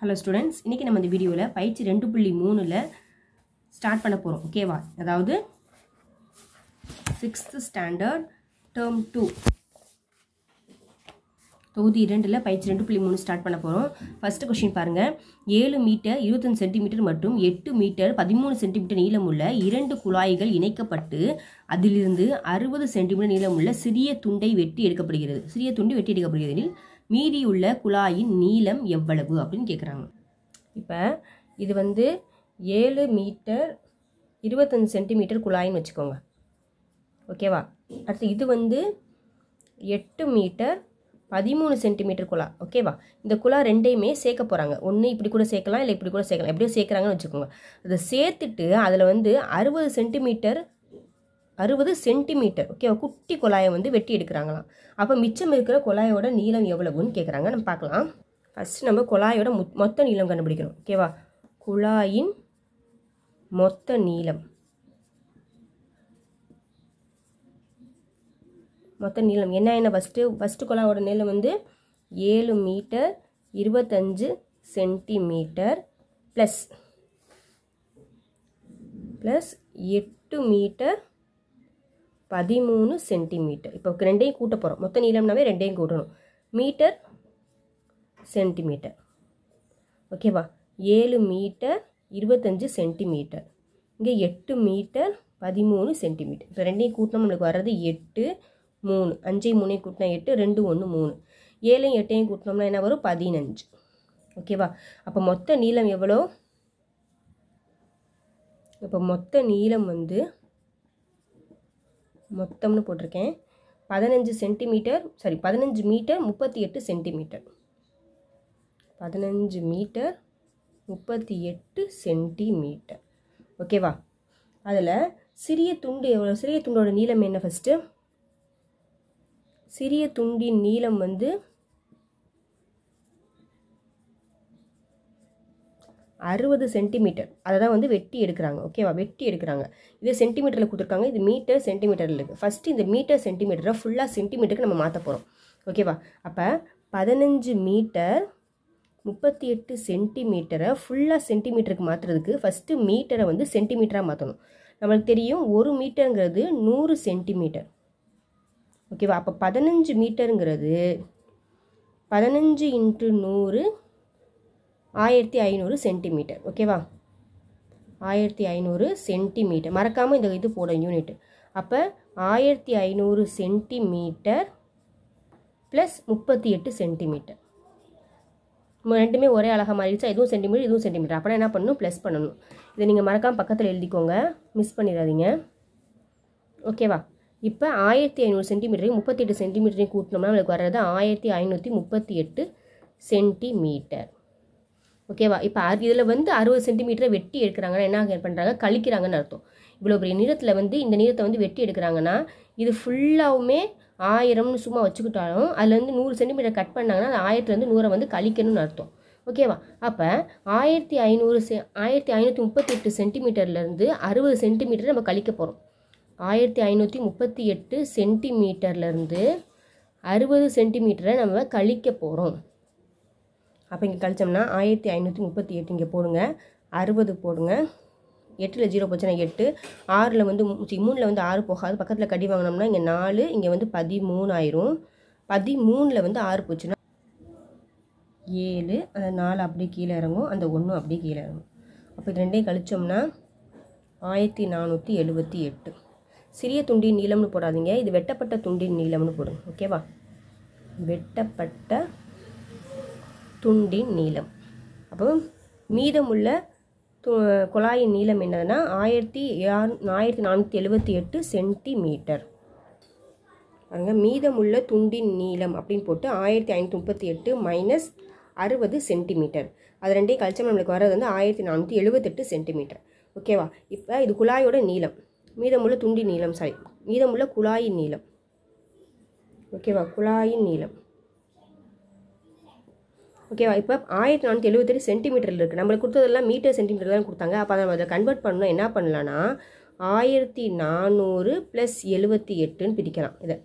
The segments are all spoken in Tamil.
ஹலோ ஸ்டூடெண்ட்ஸ் இன்றைக்கி நம்ம இந்த வீடியோவில் பயிற்சி ரெண்டு புள்ளி மூணில் ஸ்டார்ட் பண்ண போகிறோம் ஓகேவா அதாவது சிக்ஸ்த்து ஸ்டாண்டர்ட் டேர்ம் டூ தொகுதி இரண்டில் பயிற்சி ரெண்டு புள்ளி மூணு ஸ்டார்ட் பண்ண போகிறோம் ஃபஸ்ட்டு கொஷின் பாருங்கள் ஏழு மீட்டர் இருபத்தஞ்சு சென்டிமீட்டர் மற்றும் எட்டு மீட்டர் பதிமூணு சென்டிமீட்டர் நீளமுள்ள இரண்டு குழாய்கள் இணைக்கப்பட்டு அதிலிருந்து அறுபது சென்டிமீட்டர் நீளமுள்ள சிறிய துண்டை வெட்டி எடுக்கப்படுகிறது. சிறிய துண்டு வெட்டி எடுக்கப்படுகிறது மீதியுள்ள குழாயின் நீளம் எவ்வளவு அப்படின்னு கேட்குறாங்க இப்போ இது வந்து ஏழு மீட்டர் இருபத்தஞ்சி சென்டிமீட்டர் குழாயின்னு வச்சுக்கோங்க. ஓகேவா? அடுத்து இது வந்து எட்டு மீட்டர் பதிமூணு சென்டிமீட்டர் குழா. ஓகேவா? இந்த குழா ரெண்டையுமே சேர்க்க போகிறாங்க ஒன்று இப்படி கூட சேர்க்கலாம் இல்லை இப்படி கூட சேர்க்கலாம். எப்படியோ சேர்க்குறாங்கன்னு வச்சுக்கோங்க. அதை சேர்த்துட்டு அதில் வந்து அறுபது சென்டிமீட்டர் அறுபது சென்டிமீட்டர் ஓகேவா குட்டி குழாயை வந்து வெட்டி எடுக்கிறாங்களாம். அப்போ மிச்சம் இருக்கிற குழாயோட நீளம் எவ்வளவுன்னு கேட்குறாங்க நம்ம பார்க்கலாம். ஃபஸ்ட்டு நம்ம குழாயோட மொத்த நீளம் கண்டுபிடிக்கணும் ஓகேவா குழாயின் மொத்த நீளம். மொத்த நீளம். என்ன என்ன ஃபஸ்ட்டு ஃபஸ்ட்டு குழாயோட நீளம் வந்து ஏழு மீட்டர் இருபத்தஞ்சு சென்டிமீட்டர் ப்ளஸ் ப்ளஸ் எட்டு மீட்டர் பதிமூணு சென்டிமீட்டர். இப்போ ரெண்டையும் கூட்ட போகிறோம் மொத்த நீளம்னாவே ரெண்டையும் கூட்டணும். Metre centimetre. ஓகேவா ஏழு மீட்டர் இருபத்தஞ்சு சென்டிமீட்டர். இங்கே எட்டு மீட்டர் பதிமூணு சென்டிமீட்டர். இப்போ ரெண்டையும் கூட்டினோம் நம்மளுக்கு வர்றது எட்டு மூணு. அஞ்சையும் மூணையும் கூட்டினா எட்டு ரெண்டு ஒன்று மூணு. ஏழையும் எட்டையும் கூட்டினோம்னா என்ன வரும்? பதினஞ்சு. ஓகேவா அப்போ மொத்த நீளம் எவ்வளோ? இப்போ மொத்த நீளம் வந்து மொத்தம்னு போட்டிருக்கேன். பதினஞ்சு சென்டிமீட்டர் சாரி பதினஞ்சு மீட்டர் முப்பத்தி எட்டு சென்டிமீட்டர். பதினஞ்சு மீட்டர் முப்பத்தி எட்டு சென்டிமீட்டர். ஓகேவா அதில் சிறிய துண்டு எவ்வளோ சிறிய துண்டோட நீளம் என்ன ஃபஸ்ட்டு சிறிய துண்டின் நீளம் வந்து அறுபது சென்டிமீட்டர் அதை தான் வந்து வெட்டி எடுக்கிறாங்க ஓகேவா வெட்டி எடுக்கிறாங்க. இது சென்டிமீட்டரில் கொடுத்துருக்காங்க இது மீட்டர் சென்டிமீட்டரில் இருக்குது ஃபஸ்ட்டு இந்த மீட்டர் சென்டிமீட்டரை ஃபுல்லாக சென்டிமீட்டருக்கு நம்ம மாற்ற போகிறோம் ஓகேவா அப்போ பதினஞ்சு மீட்டர் முப்பத்தி எட்டு சென்டிமீட்டரை ஃபுல்லாக சென்டிமீட்டருக்கு மாற்றுறதுக்கு ஃபஸ்ட்டு மீட்டரை வந்து சென்டிமீட்டராக மாற்றணும் நம்மளுக்கு தெரியும் ஒரு மீட்டருங்கிறது நூறு சென்டிமீட்டர் ஓகேவா அப்போ பதினஞ்சு மீட்டருங்கிறது பதினஞ்சு இன்ட்டு நூறு ஆயிரத்தி ஐநூறு சென்டிமீட்டர். ஓகேவா? ஆயிரத்தி ஐநூறு சென்டிமீட்டர். மறக்காமல் இந்த இது போட யூனிட் அப்போ ஆயிரத்தி ஐநூறு சென்டிமீட்டர் ப்ளஸ் முப்பத்தி எட்டு சென்டிமீட்டர். ரெண்டுமே ஒரே அழகாக மாறிடுச்சா? இதுவும் சென்டிமீட்டர் இதுவும் சென்டிமீட்டர். அப்படின்னா என்ன பண்ணணும்? ப்ளஸ் பண்ணணும். இதை நீங்கள் மறக்காமல் பக்கத்தில் எழுதிக்கோங்க. மிஸ் பண்ணிடாதீங்க. ஓகேவா? இப்போ ஆயிரத்தி ஐநூறு சென்டிமீட்டரையும் முப்பத்தி எட்டு சென்டிமீட்டரையும் கூட்டினோம்னா நம்மளுக்கு வர்றது ஆயிரத்தி ஐநூற்றி முப்பத்தி எட்டு சென்டிமீட்டர். ஓகேவா? இப்போ இதில் வந்து அறுபது சென்டிமீட்டரை வெட்டி எடுக்கிறாங்கன்னா என்ன பண்ணுறாங்க கழிக்கிறாங்கன்னு அர்த்தம். இவ்வளோ பெரிய நீளத்தில் வந்து இந்த நீளத்தை வந்து வெட்டி எடுக்கிறாங்கன்னா இது ஃபுல்லாகவுமே ஆயிரம்னு சும்மா வச்சுக்கிட்டாலும் அதில் வந்து நூறு சென்டிமீட்டர் கட் பண்ணாங்கன்னா அது ஆயிரத்துலேருந்து நூறை வந்து கழிக்கணும்னு அர்த்தம். ஓகேவா? அப்போ ஆயிரத்தி ஐநூறு செ ஆயிரத்தி ஐநூற்றி முப்பத்தி எட்டு சென்டிமீட்டர்லேருந்து அறுபது சென்டிமீட்டர் நம்ம கழிக்க போகிறோம் ஆயிரத்தி ஐநூற்றி முப்பத்தி எட்டு சென்டிமீட்டர்லேருந்து அறுபது சென்டிமீட்டரை நம்ம கழிக்க போகிறோம் அப்போ இங்கே கழிச்சோம்னா ஆயிரத்தி ஐநூற்றி முப்பத்தி எட்டு இங்கே போடுங்க. அறுபது போடுங்க. எட்டில் ஜீரோ போச்சுன்னா எட்டு. ஆறில் வந்து மூணில் வந்து ஆறு போகாது. பக்கத்தில் கடி வாங்கினோம்னா இங்கே நாலு இங்கே வந்து பதிமூணு ஆயிரும். பதிமூணில் வந்து ஆறு போச்சுன்னா ஏழு. அந்த நாலு அப்படியே கீழே இறங்கும். அந்த ஒன்று அப்படியே கீழே இறங்கும். அப்போ இது ரெண்டையும் கழிச்சோம்னா ஆயிரத்தி நானூற்றி எழுபத்தி எட்டு. சிறிய துண்டின் நீளம்னு போடாதீங்க. இது வெட்டப்பட்ட துண்டின் நீளம்னு போடுங்க. ஓகேவா? வெட்டப்பட்ட துண்டின் நீளம். அப்போ மீதமுள்ள து குழாயின் நீளம் என்னதுன்னா ஆயிரத்தி ஆயிரத்தி நானூற்றி எழுபத்தி எட்டு சென்டிமீட்டர். பாருங்க மீதமுள்ள துண்டின் நீளம் அப்படின்னு போட்டு ஆயிரத்தி ஐநூற்றி முப்பத்தி எட்டு மைனஸ் அறுபது சென்டிமீட்டர். அது ரெண்டையும் கழிச்சா நம்மளுக்கு வர்றது வந்து ஆயிரத்தி நானூற்றி எழுபத்தெட்டு சென்டிமீட்டர். ஓகேவா? இப்போ இது குழாயோட நீளம். மீதமுள்ள துண்டின் நீளம் சாரி மீதமுள்ள குழாயின் நீளம். ஓகேவா? குழாயின் நீளம். ஓகேவா? இப்போ ஆயிரத்தி நானூற்றி எழுபத்தெட்டு சென்டிமீட்டரில் இருக்குது நம்மளுக்கு கொடுத்ததெல்லாம் மீட்டர் சென்டிமீட்டர் தான் கொடுத்தாங்க. அப்போ நம்ம அதை கன்வெர்ட் பண்ணணும் என்ன பண்ணலான்னா ஆயிரத்தி நானூறு ப்ளஸ் எழுபத்தி எட்டுன்னு பிரிக்கலாம் இதை.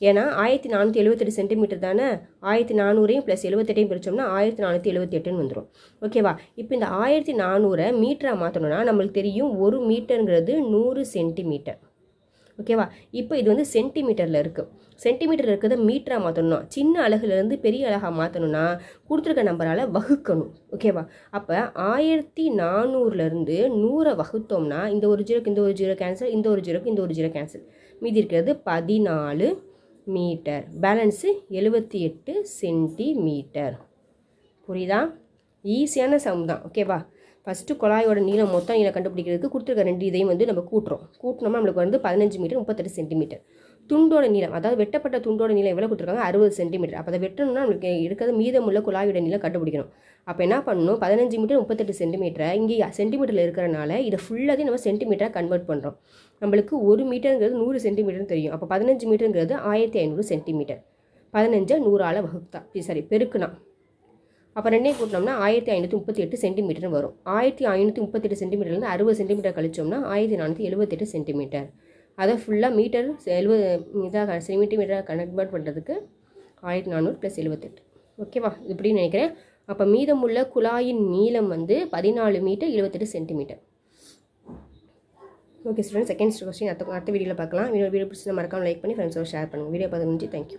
ஏன்னா ஆயிரத்தி நானூற்றி எழுபத்தெட்டு சென்டிமீட்டர் தானே? ஆயிரத்தி நானூறையும் ப்ளஸ் எழுபத்தெட்டையும் பிரித்தோம்னா ஆயிரத்தி நானூற்றி எழுபத்தெட்டுன்னு வந்துடும் ஓகேவா? இப்போ இந்த ஆயிரத்தி நானூறை மீட்டராக மாற்றணும்னா நம்மளுக்கு தெரியும் ஒரு மீட்டருங்கிறது நூறு சென்டிமீட்டர். ஓகேவா? இப்போ இது வந்து சென்டிமீட்டரில் இருக்குது சென்டிமீட்டரில் இருக்கிறத மீட்டராக மாற்றணும் சின்ன அழகுலேருந்து பெரிய அழகாக மாற்றணும்னா கொடுத்துருக்க நம்பரால் வகுக்கணும். ஓகேவா? அப்போ ஆயிரத்தி நானூறுலேருந்து நூறை வகுத்தோம்னா இந்த ஒரு ஜீரோக்கு இந்த ஒரு ஜீரோ கேன்சல் இந்த ஒரு ஜீரோக்கு இந்த ஒரு ஜீரோ கேன்சல் மீதி இருக்கிறது பதினாலு மீட்டர். பேலன்ஸு எழுபத்தி எட்டு சென்டிமீட்டர். புரியுதா? ஈஸியான சம் தான். ஓகேவா? ஃபஸ்ட்டு குழாயோட நீளம் மொத்தம் நீளம் கண்டுபிடிக்கிறதுக்கு கொடுத்துருக்க ரெண்டு இதையும் வந்து நம்ம கூட்டுறோம். கூட்டினோம்னா நம்மளுக்கு வந்து பதினஞ்சு மீட்டர் முப்பத்தெட்டு சென்டிமீட்டர். துண்டோட நீளம் அதாவது வெட்டப்பட்ட துண்டோட நீளம் எவ்வளோ கொடுத்துருக்காங்க? அறுபது சென்டிமீட்டர். அப்போ அதை வெட்டணும்னா நம்மளுக்கு இருக்கிறது மீதமுள்ள குழாயோட நீளம் கண்டுபிடிக்கணும். அப்போ என்ன பண்ணணும்? பதினஞ்சு மீட்டர் முப்பத்தெட்டு சென்டிமீட்டரை இங்கே சென்டிமீட்டரில் இருக்கிறனால இதை ஃபுல்லாகவே நம்ம சென்டிமீட்டராக கன்வெர்ட் பண்ணுறோம் நம்மளுக்கு ஒரு மீட்டருங்கிறது நூறு சென்டிமீட்டர்னு தெரியும். அப்போ பதினஞ்சு மீட்டருங்கிறது ஆயிரத்தி ஐநூறு சென்டிமீட்டர் பதினஞ்சை நூறால் வகுத்தா. சாரி பெருக்குனா. அப்போ ரெண்டையும் கூட்டினோம்னா ஆயிரத்தி ஐநூற்றி முப்பத்தி எட்டு சென்டிமீட்டர் வரும். ஆயிரத்தி ஐநூற்றி முப்பத்தெட்டு சென்டிமீட்டர்லேருந்து அறுபது சென்டிமீட்டர் கழிச்சோம்னா ஆயிரத்தி நானூற்றி எழுபத்தெட்டு சென்டிமீட்டர் அதை ஃபுல்லாக மீட்டர் எழுபது இதாக சென்டிமீட்டராக கன்வெர்ட் பண்ணுறதுக்கு ஆயிரத்தி நானூறு ப்ளஸ் எழுபத்தெட்டு. ஓகேவா இப்படின்னு நினைக்கிறேன். அப்போ மீதமுள்ள குழாயின் நீளம் வந்து பதினாலு மீட்டர் எழுபத்தெட்டு centimetre okay student second question அடுத்த அடுத்த வீடியோவில் பார்க்கலாம். வீடியோ வீடியோ பிடிச்சி மறக்காமல் லைக் பண்ணி ஃப்ரெண்ட்ஸோட ஷேர் பண்ணுங்கள் வீடியோ பார்த்து முடிஞ்சு தேங்க்யூ